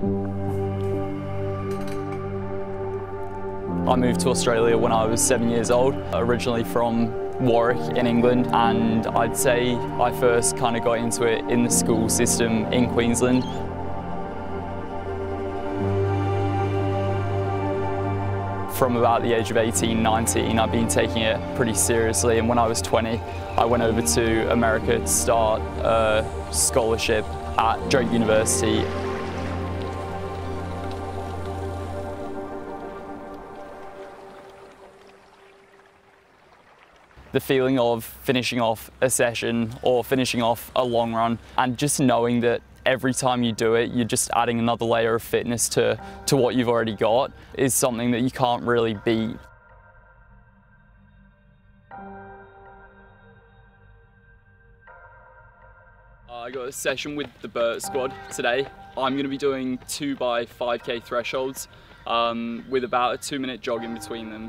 I moved to Australia when I was seven years old, originally from Warwick in England and I'd say I first kind of got into it in the school system in Queensland. From about the age of 18, 19, I've been taking it pretty seriously and when I was 20, I went over to America to start a scholarship at Drake University. The feeling of finishing off a session or finishing off a long run and just knowing that every time you do it, you're just adding another layer of fitness to, to what you've already got is something that you can't really beat. I got a session with the Burt squad today. I'm going to be doing 2 by 5k thresholds um, with about a 2 minute jog in between them.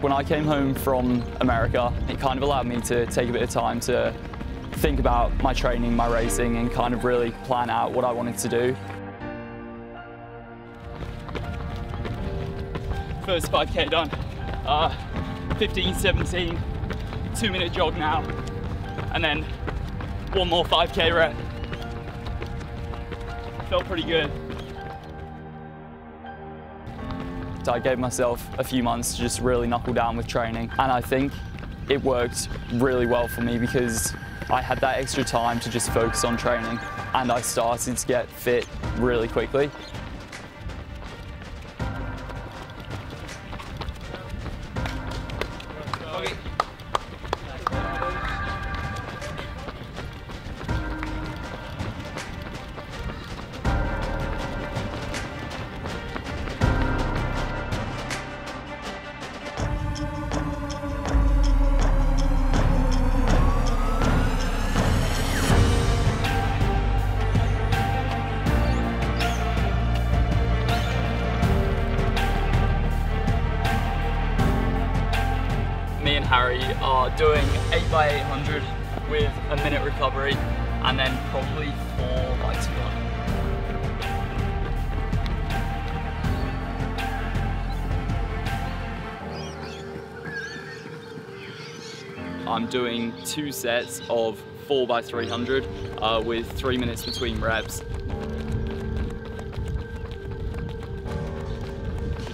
When I came home from America, it kind of allowed me to take a bit of time to think about my training, my racing, and kind of really plan out what I wanted to do. First 5k done. Uh, 15, 17, two minute jog now, and then one more 5k rep. Felt pretty good. I gave myself a few months to just really knuckle down with training and I think it worked really well for me because I had that extra time to just focus on training and I started to get fit really quickly. Harry are doing 8 by 800 with a minute recovery and then probably 4 by 200. I'm doing two sets of 4 by 300 uh, with 3 minutes between reps.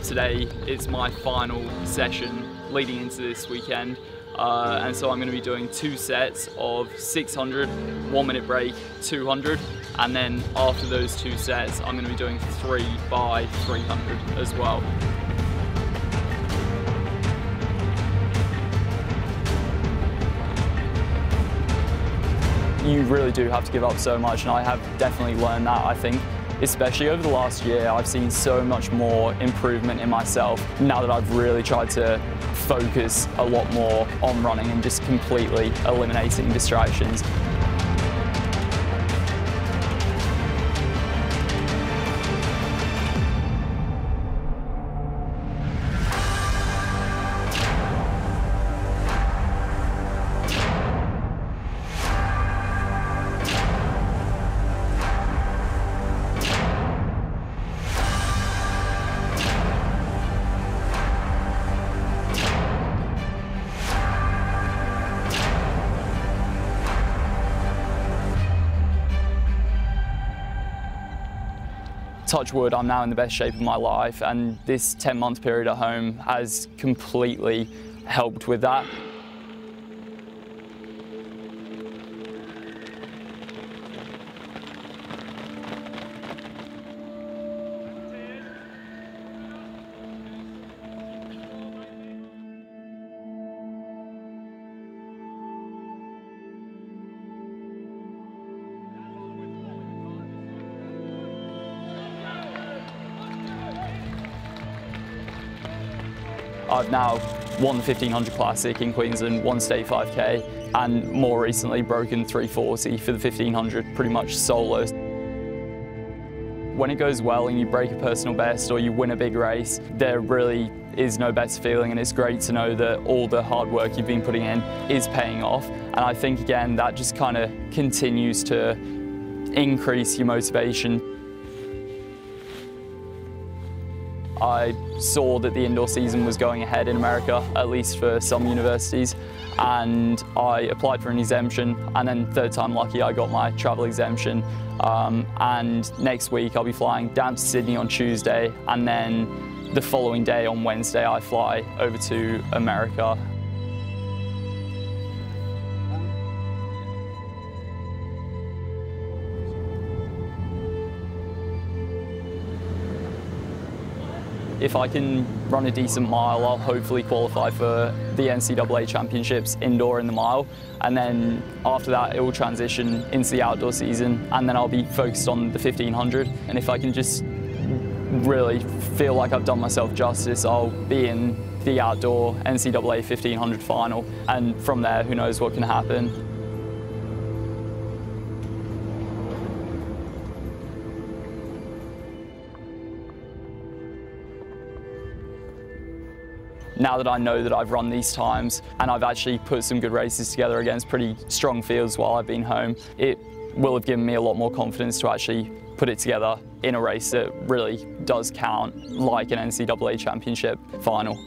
Today is my final session leading into this weekend. Uh, and so I'm going to be doing two sets of 600, one minute break, 200, and then after those two sets, I'm going to be doing three by 300 as well. You really do have to give up so much, and I have definitely learned that, I think especially over the last year, I've seen so much more improvement in myself now that I've really tried to focus a lot more on running and just completely eliminating distractions. Touch wood, I'm now in the best shape of my life and this 10 month period at home has completely helped with that. I've now won the 1500 Classic in Queensland, won State 5K, and more recently broken 340 for the 1500, pretty much solo. when it goes well and you break a personal best or you win a big race, there really is no better feeling and it's great to know that all the hard work you've been putting in is paying off. And I think again, that just kind of continues to increase your motivation. I saw that the indoor season was going ahead in America, at least for some universities, and I applied for an exemption, and then third time lucky, I got my travel exemption. Um, and next week, I'll be flying down to Sydney on Tuesday, and then the following day on Wednesday, I fly over to America if I can run a decent mile, I'll hopefully qualify for the NCAA championships indoor in the mile. And then after that, it will transition into the outdoor season. And then I'll be focused on the 1500. And if I can just really feel like I've done myself justice, I'll be in the outdoor NCAA 1500 final. And from there, who knows what can happen. now that I know that I've run these times and I've actually put some good races together against pretty strong fields while I've been home, it will have given me a lot more confidence to actually put it together in a race that really does count, like an NCAA championship final.